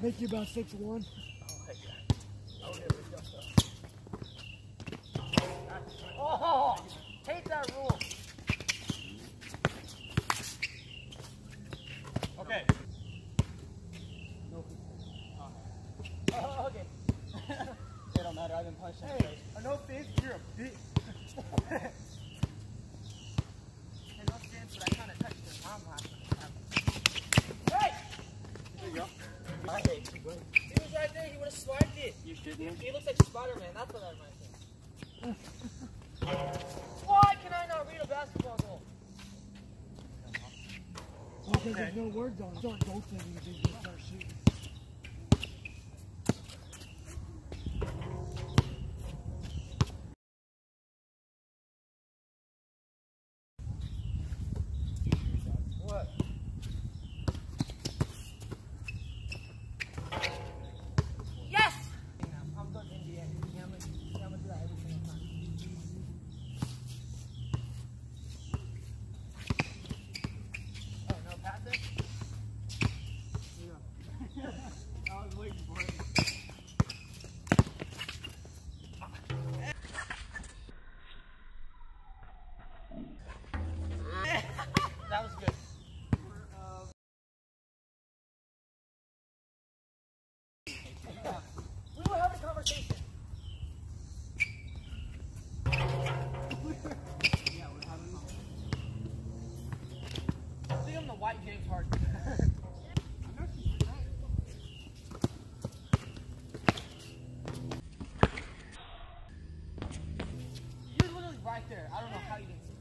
Make you about six one. Oh, hate that rule. Why can I not read a basketball goal? Because there's no words on it. Not you start shooting. there. I don't know how you didn't see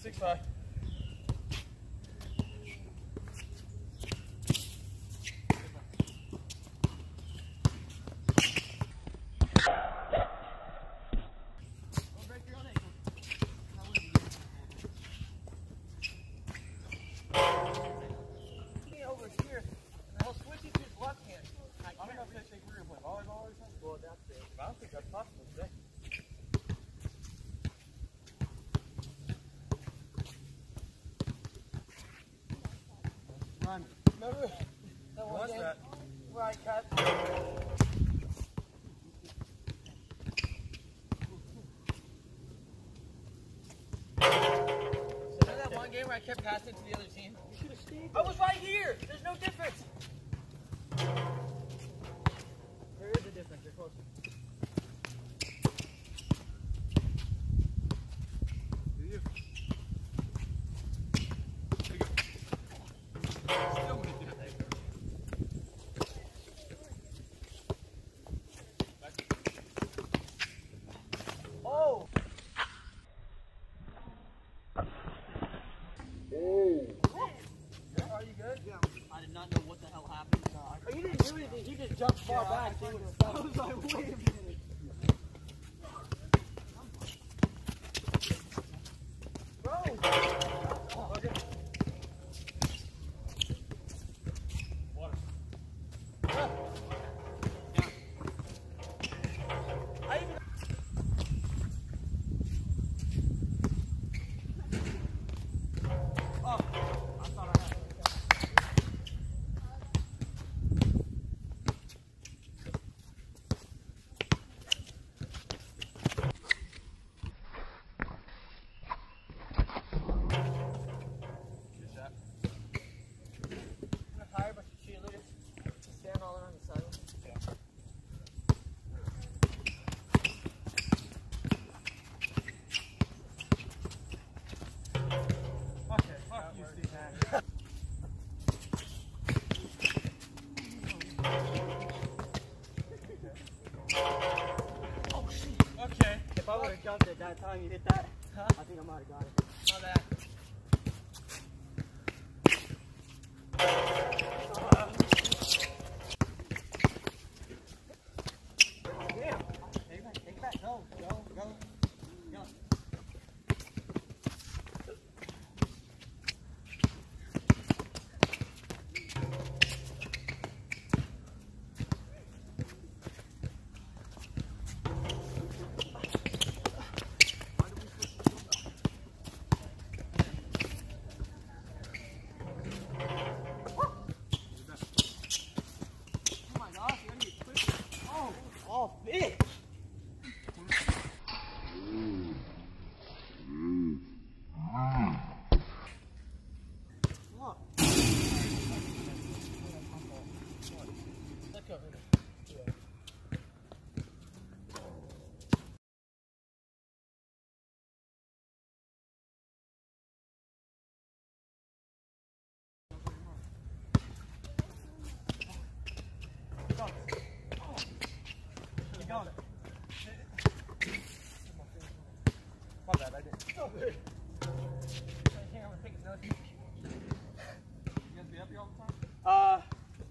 Six five. time. Remember? That one that? Where I kept passing to the other team? I was right here. There's no difference. There is a difference. You're closer. jumped far back, he would have. I was like, wait a minute. jumped at that time. You hit that? Huh? I think I might have got it. My bad.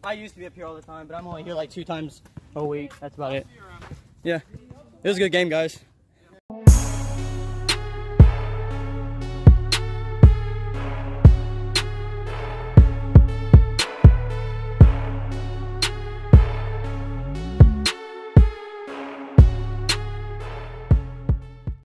I used to be up here all the time, but I'm only here like two times a week. That's about it. Yeah. It was a good game, guys.